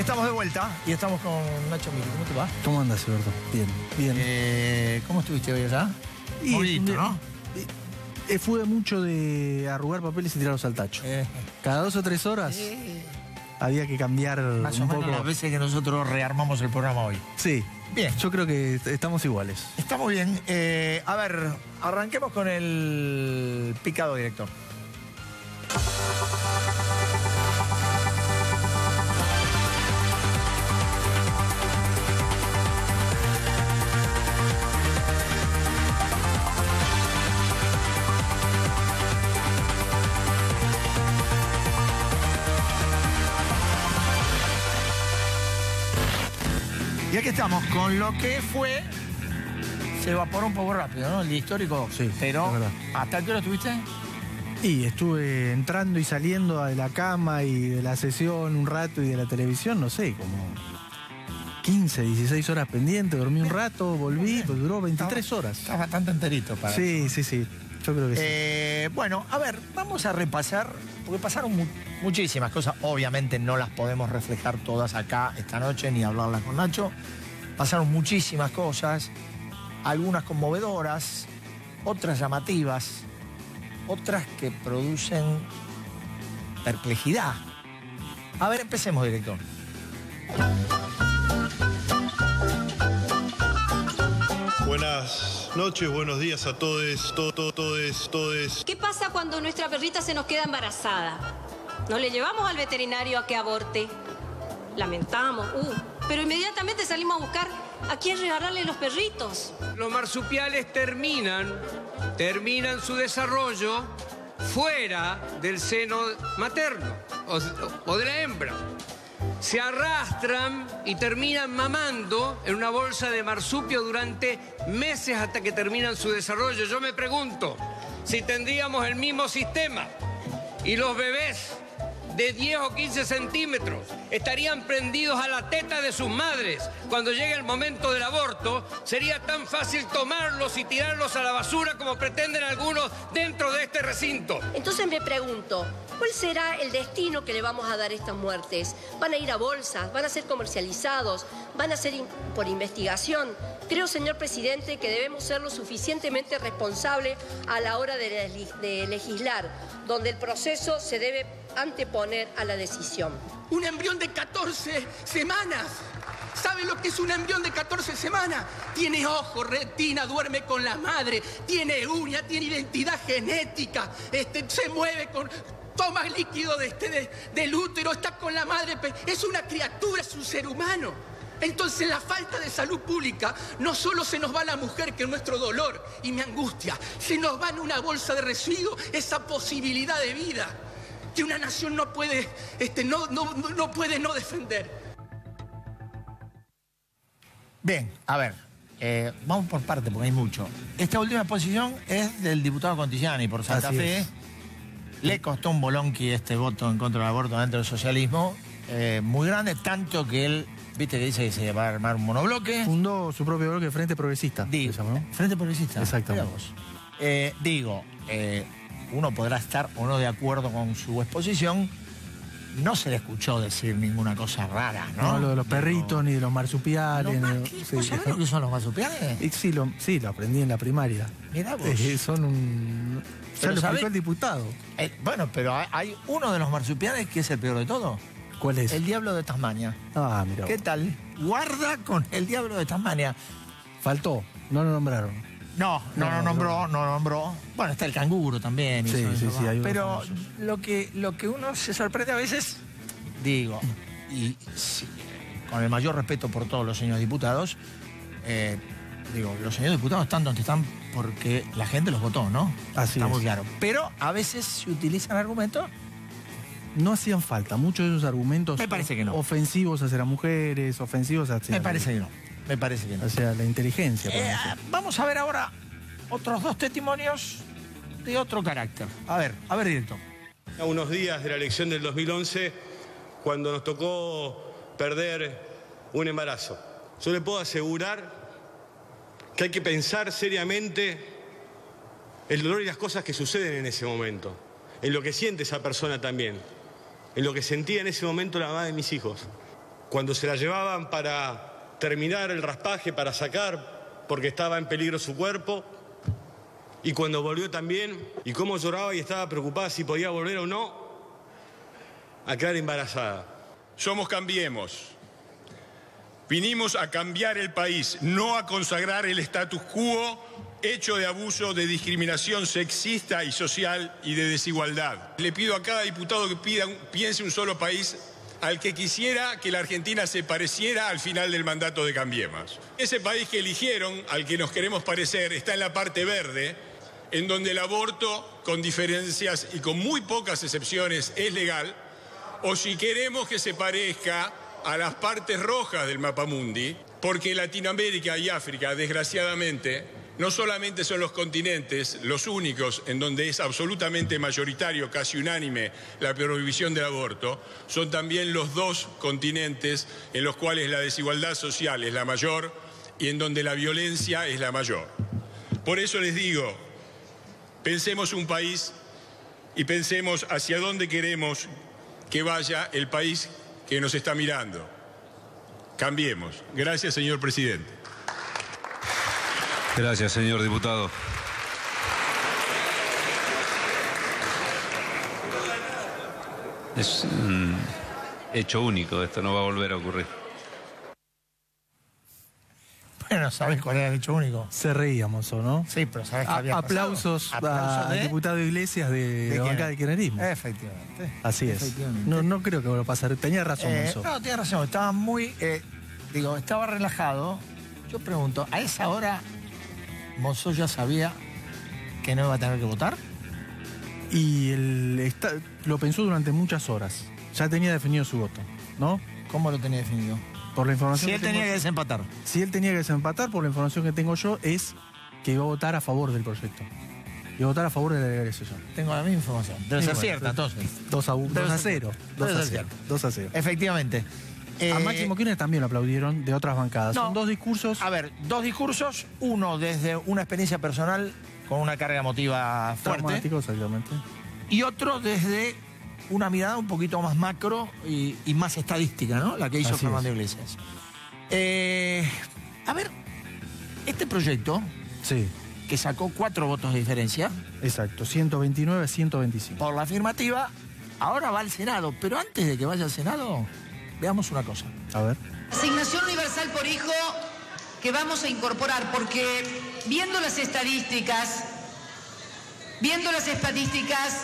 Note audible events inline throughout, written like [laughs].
Y estamos de vuelta y estamos con Nacho Miri. ¿Cómo te va? ¿Cómo andas, Alberto? Bien, bien. Eh, ¿Cómo estuviste hoy allá? Y- Movidito, ¿no? Eh, fue mucho de arrugar papeles y tirarlos al tacho. Eh, Cada dos o tres horas había que cambiar más o un menos poco. las veces que nosotros rearmamos el programa hoy. Sí. Bien. Yo creo que est- estamos iguales. Está muy bien. Eh, a ver, arranquemos con el picado director. Y aquí estamos con lo que fue. Se evaporó un poco rápido, ¿no? El día histórico. Sí, Pero. ¿hasta qué hora estuviste? Y estuve entrando y saliendo de la cama y de la sesión un rato y de la televisión, no sé, como 15, 16 horas pendiente, dormí un rato, volví, pues duró 23 horas. Estás bastante enterito para. Sí, sí, sí. Yo creo que sí. Eh, bueno, a ver, vamos a repasar, porque pasaron mu- muchísimas cosas. Obviamente no las podemos reflejar todas acá esta noche ni hablarlas con Nacho. Pasaron muchísimas cosas, algunas conmovedoras, otras llamativas, otras que producen perplejidad. A ver, empecemos, director. Buenas noches, buenos días a todos, todo, todo, todes, todes. ¿Qué pasa cuando nuestra perrita se nos queda embarazada? ¿No le llevamos al veterinario a que aborte? Lamentamos, uh, pero inmediatamente salimos a buscar a quién regalarle los perritos. Los marsupiales terminan, terminan su desarrollo fuera del seno materno o, o de la hembra. Se arrastran y terminan mamando en una bolsa de marsupio durante meses hasta que terminan su desarrollo. Yo me pregunto si tendríamos el mismo sistema y los bebés de 10 o 15 centímetros estarían prendidos a la teta de sus madres. Cuando llegue el momento del aborto, sería tan fácil tomarlos y tirarlos a la basura como pretenden algunos dentro de este recinto. Entonces me pregunto, ¿cuál será el destino que le vamos a dar a estas muertes? ¿Van a ir a bolsas? ¿Van a ser comercializados? ¿Van a ser por investigación? Creo, señor presidente, que debemos ser lo suficientemente responsables a la hora de, de legislar, donde el proceso se debe anteponer a la decisión. Un embrión de 14 semanas. ¿Sabe lo que es un embrión de 14 semanas? Tiene ojo, retina, duerme con la madre, tiene uña, tiene identidad genética, este, se mueve con. Toma líquido de este, de- del útero, está con la madre. Es una criatura, es un ser humano. Entonces la falta de salud pública no solo se nos va a la mujer, que es nuestro dolor y mi angustia, se nos va en una bolsa de residuos esa posibilidad de vida que una nación no puede, este, no, no, no- puede no defender. Bien, a ver, eh, vamos por parte porque hay mucho. Esta última exposición es del diputado Contigiani por Santa Así Fe. es. Le costó un bolonqui este voto en contra del aborto dentro del socialismo, eh, muy grande, tanto que él, viste que dice que se va a armar un monobloque. Fundó su propio bloque Frente Progresista. Digo, se llama, ¿no? Frente Progresista. Exactamente. Eh, digo, eh, uno podrá estar o no de acuerdo con su exposición. No se le escuchó decir ninguna cosa rara, ¿no? No, lo de los perritos, ni de los marsupiales. los ni sí. ¿Vos sabés lo que son los marsupiales? Y sí, lo, sí, lo aprendí en la primaria. Mirá vos. Eh, son un... Pero lo explicó el diputado. Eh, bueno, pero hay- hay uno de los marsupiales que es el peor de todo. ¿Cuál es? El diablo de Tasmania. Ah, mira. ¿Qué tal? Guarda con el diablo de Tasmania. Faltó, no lo nombraron. No, no, No, lo nombró, no lo nombró. Bueno, está el canguro también. y Sí, eso- sí, eso sí, hay Pero lo que, lo que uno se sorprende a veces, digo, y sí, con el mayor respeto por todos los señores diputados, eh, digo, los señores diputados están donde están porque la gente los votó, ¿no? Así Está es. muy claro. Pero a veces se utilizan argumentos No hacían falta muchos de esos argumentos Me parece que no. ofensivos hacia las mujeres, ofensivos hacia, Me parece que no. Me parece que no. hacia la inteligencia. Eh, vamos a ver ahora otros dos testimonios de otro carácter. A ver, a ver directo. A unos días de la elección del 2011, cuando nos tocó perder un embarazo. Yo le puedo asegurar que hay que pensar seriamente el dolor y las cosas que suceden en ese momento, en lo que siente esa persona también, en lo que sentía en ese momento la mamá de mis hijos. cuando se la llevaban para terminar el raspaje, para sacar, porque estaba en peligro su cuerpo, y cuando volvió también, y cómo lloraba y estaba preocupada si podía volver o no a quedar embarazada. Somos Cambiemos. Vinimos a cambiar el país, no a consagrar el status quo hecho de abuso, de discriminación sexista y social y de desigualdad. Le pido a cada diputado que piense un solo país al que quisiera que la Argentina se pareciera al final del mandato de Cambiemos. Ese país que eligieron, al que nos queremos parecer, está en la parte verde, en donde el aborto, con diferencias y con muy pocas excepciones, es legal, o si queremos que se parezca a las partes rojas del mapamundi, porque Latinoamérica y África, desgraciadamente, no solamente son los continentes los únicos en donde es absolutamente mayoritario, casi unánime, la prohibición del aborto, son también los dos continentes en los cuales la desigualdad social es la mayor y en donde la violencia es la mayor. Por eso les digo, pensemos un país y pensemos hacia dónde queremos que vaya el país que nos está mirando. Cambiemos. Gracias, señor presidente. Gracias, señor diputado. Es un hecho único, esto no va a volver a ocurrir. Bueno, ¿sabes cuál era el hecho único? Se reíamos, ¿o no? Sí, pero ¿sabes qué había aplausos, al de- diputado Iglesias de, ¿De la bancada de kirchnerismo. Efectivamente. Así es. Efectivamente. No, no creo que vuelva a pasar. Tenía razón, Eh, no, tiene razón. Estaba muy. eh, digo, estaba relajado. Yo pregunto, ¿a esa hora Monzó ya sabía que no iba a tener que votar? Y el lo pensó durante muchas horas. Ya tenía definido su voto, ¿no? ¿Cómo lo tenía definido? Por la información Si él tengo tenía que desempatar. Si él tenía que desempatar, por la información que tengo yo, es que iba a votar a favor del proyecto. Iba a votar a favor de la legalización. Tengo la misma información. Debe Y ser bueno, cierta, entonces. 2 a, Debe 2 a ser 0. cierto. 2 Debe a ser 0. cierto. 2 a 0. Efectivamente. A Eh, Máximo Kirchner también lo aplaudieron de otras bancadas. no. Son dos discursos. A ver, dos discursos. Uno desde una experiencia personal con una carga emotiva fuerte. exactamente. Y otro desde una mirada un poquito más macro y, y más estadística, ¿no? La que hizo Así Fernando es. Iglesias. Eh, a ver, este proyecto, Sí, que sacó cuatro votos de diferencia exacto. 129 a 125. por la afirmativa, ahora va al Senado. Pero antes de que vaya al Senado, veamos una cosa. A ver. Asignación universal por hijo que vamos a incorporar, porque viendo las estadísticas, viendo las estadísticas,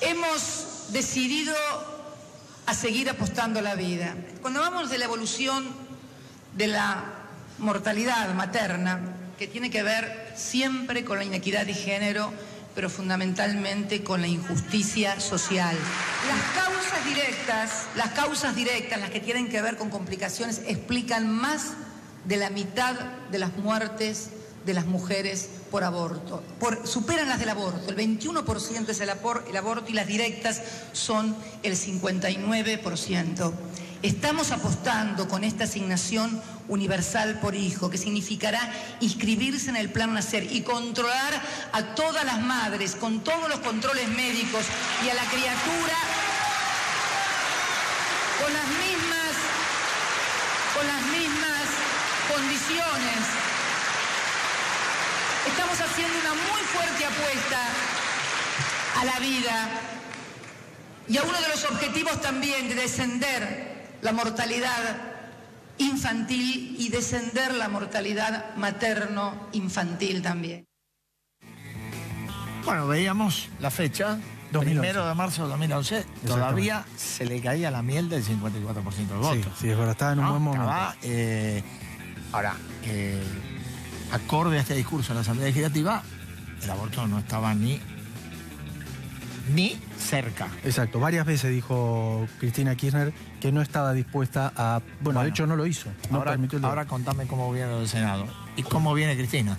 hemos decidido a seguir apostando a la vida. Cuando hablamos de la evolución de la mortalidad materna, que tiene que ver siempre con la inequidad de género, pero fundamentalmente con la injusticia social. Las causas directas, las causas directas, las que tienen que ver con complicaciones, explican más de la mitad de las muertes de las mujeres por aborto. Por- superan las del aborto. El 21% es el, el aborto y las directas son el 59%. Estamos apostando con esta asignación universal por hijo, que significará inscribirse en el plan nacer y controlar a todas las madres con todos los controles médicos y a la criatura con las mismas, con las mismas condiciones. Estamos haciendo una muy fuerte apuesta a la vida y a uno de los objetivos también de descender la mortalidad infantil y descender la mortalidad materno-infantil también. Bueno, veíamos la fecha, 2011. primero de marzo de 2011, todavía se le caía la miel del 54% del voto. Sí, sí, es verdad. Estaba en un ¿no? buen momento. Estaba, eh, ahora, eh, acorde a este discurso en la Asamblea Legislativa, el aborto no estaba ni, ni cerca. Exacto. Varias veces dijo Cristina Kirchner que no estaba dispuesta a. Bueno, Bueno. de hecho no lo hizo. No ahora, permitió el ahora contame cómo viene del Senado. ¿Y cómo viene Cristina?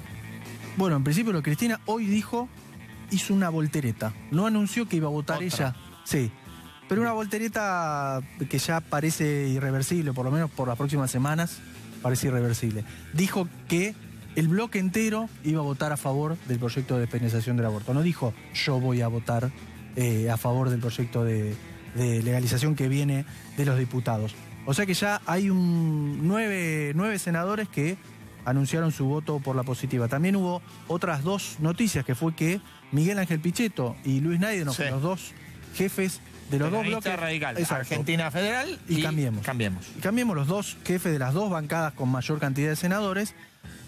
Bueno, en principio lo que Cristina hoy dijo, hizo una voltereta. No anunció que iba a votar Otra. ella. Sí. Pero una voltereta que ya parece irreversible, por lo menos por las próximas semanas, parece irreversible. Dijo que el bloque entero iba a votar a favor del proyecto de despenalización del aborto. No dijo yo voy a votar eh, a favor del proyecto de, de legalización que viene de los diputados. O sea que ya hay un nueve, nueve senadores que anunciaron su voto por la positiva. También hubo otras dos noticias, que fue que Miguel Ángel Pichetto y Luis Naiden, Sí. los dos jefes de los dos bloques. radical. Exacto. Argentina Federal Y Cambiemos. Cambiemos. Y cambiemos los dos jefes de las dos bancadas con mayor cantidad de senadores,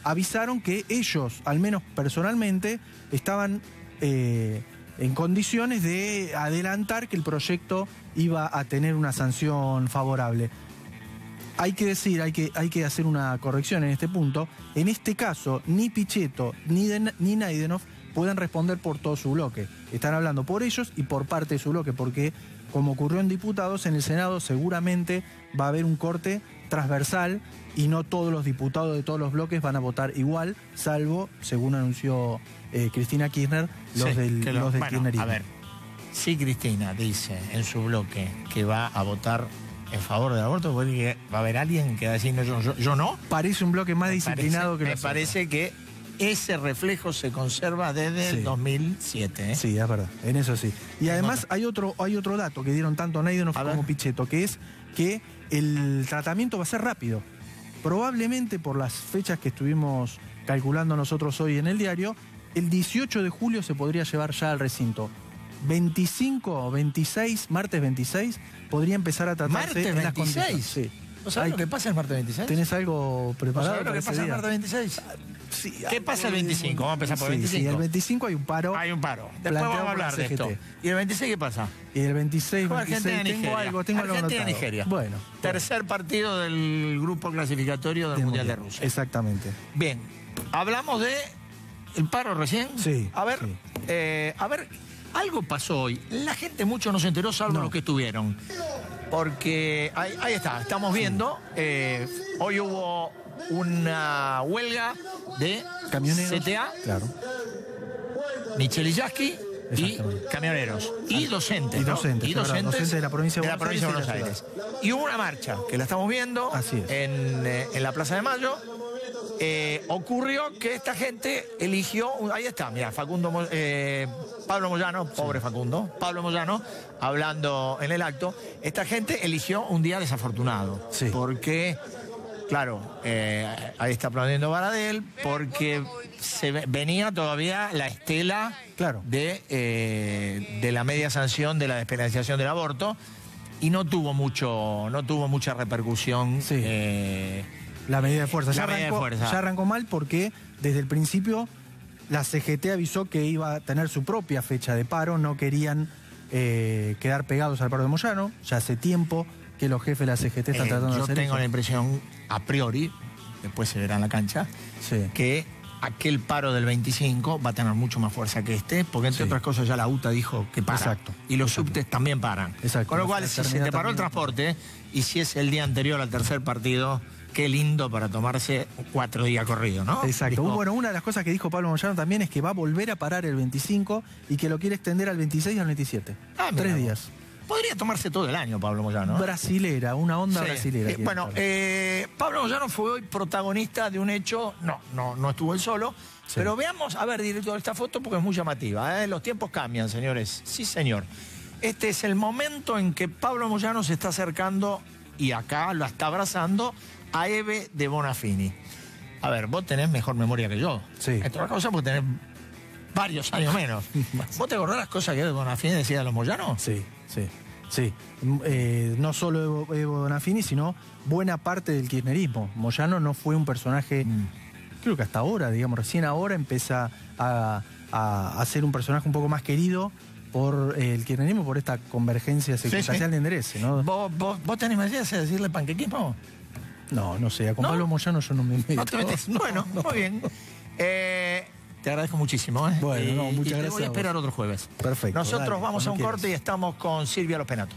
avisaron que ellos, al menos personalmente, estaban eh, en condiciones de adelantar que el proyecto iba a tener una sanción favorable. Hay que decir, hay que, hay que hacer una corrección en este punto. En este caso, ni Pichetto ni, ni Naidenov pueden responder por todo su bloque. Están hablando por ellos y por parte de su bloque, porque como ocurrió en diputados, en el Senado seguramente va a haber un corte transversal y no todos los diputados de todos los bloques van a votar igual, salvo, según anunció eh, Cristina Kirchner, los Sí, del, lo- los del bueno, kirchnerismo. A ver, si Cristina dice en su bloque que va a votar en favor del aborto, ¿puede que va a haber alguien que va a decir no, yo, yo- yo no. Parece un bloque más Me disciplinado parece- que Me parece que ese reflejo se conserva desde Sí. el 2007. ¿eh? Sí, es verdad, en eso sí. Y además hay otro, hay otro dato que dieron tanto ver. como Pichetto, que es que el tratamiento va a ser rápido. Probablemente por las fechas que estuvimos calculando nosotros hoy en el diario, el 18 de julio se podría llevar ya al recinto. 25 o 26, martes 26, podría empezar a tratarse ¿Martes en las 26? condiciones. Sí. ¿No sabes Hay- lo que pasa el martes 26? ¿Tenés algo ¿No preparado? sabes lo para que ese pasa el martes 26? Sí, ¿Qué pasa el 25? Vamos a empezar por el Sí, 25. Sí, el 25 hay un paro. Hay un paro. Después vamos a hablar la de esto. ¿Y el 26 qué pasa? Y el 26, Juega 26, Argentina, tengo Nigeria. algo, tengo algo Argentina, anotado. Nigeria. Bueno. Tercer partido del grupo clasificatorio del del Mundial de Rusia. Exactamente. Bien, hablamos de el paro recién. Sí, A ver, sí. eh, a ver, algo pasó hoy. La gente mucho no se enteró, salvo No. los que estuvieron. Porque ahí, ahí está, estamos viendo. eh, hoy hubo una huelga de Camioneros. CTA, Claro. Michelillaski y Exactamente. camioneros. Y docentes. Y ¿no? docentes, Y docentes, docentes de la provincia de de la Buenos provincia de Aires y Buenos Aires. Y hubo una marcha que la estamos viendo Así es. En, eh, en la Plaza de Mayo. Eh, ocurrió que esta gente eligió, ahí está, mira, Facundo, eh, Pablo Moyano, pobre Facundo, Pablo Moyano, hablando en el acto, esta gente eligió un día desafortunado, Sí. porque, claro, eh, ahí está aplaudiendo Baradel, porque se ve- venía todavía la estela Claro. de, de la media sanción de la despenalización del aborto y no tuvo mucho, no tuvo mucha repercusión. Sí. eh, La medida de fuerza. La Ya medida de arrancó, fuerza. ya arrancó mal porque desde el principio la CGT avisó que iba a tener su propia fecha de paro, no querían eh, quedar pegados al paro de Moyano. Ya hace tiempo que los jefes de la CGT están eh, tratando de yo tengo eso. la impresión, a priori, después se verá en la cancha, Sí. que aquel paro del 25 va a tener mucho más fuerza que este, porque entre Sí. otras cosas ya la UTA dijo que para. Exacto. Y los subtes también paran. Exacto. Con lo cual, si se te paró el transporte y si es el día anterior al tercer partido, qué lindo para tomarse cuatro días corridos, ¿no? Exacto. Dijo, Bueno, una de las cosas que dijo Pablo Moyano también es que va a volver a parar el 25 y que lo quiere extender al 26 y al 27. Ah, Tres vos. días. Podría tomarse todo el año, Pablo Moyano. ¿eh? Brasilera, una onda Sí. brasilera. Eh, bueno, eh, Pablo Moyano fue hoy protagonista de un hecho, no, no, no estuvo él solo, pero veamos, a ver, director, esta foto porque es muy llamativa. ¿eh? Los tiempos cambian, señores. Sí, señor. Este es el momento en que Pablo Moyano se está acercando y acá lo está abrazando a Eve de Bonafini. A ver, vos tenés mejor memoria que yo. Sí. Entre otras cosas, porque tenés varios años menos. [laughs] ¿Vos te acordás las cosas que Eve Bonafini decía de los Moyanos? Sí, sí, sí. Mm, eh, no solo Evo, Evo Donafini, sino buena parte del kirchnerismo. Moyano no fue un personaje, Mm. creo que hasta ahora, digamos, recién ahora empieza a, a- a ser un personaje un poco más querido por eh, el kirchnerismo, por esta convergencia circunstancial sí. de enderece, ¿no? ¿Vos, vos, vos tenés más ideas de decirle panquequismo? No, no sé, con ¿No? Pablo Moyano yo no me meto. No te metes. [laughs] No, bueno, no. muy bien. Eh, te agradezco muchísimo. ¿eh? Bueno, no, Y- muchas y te gracias voy a a esperar otro jueves. Perfecto, Nosotros dale, vamos a un cuando corte y estamos con Silvia Los Penato.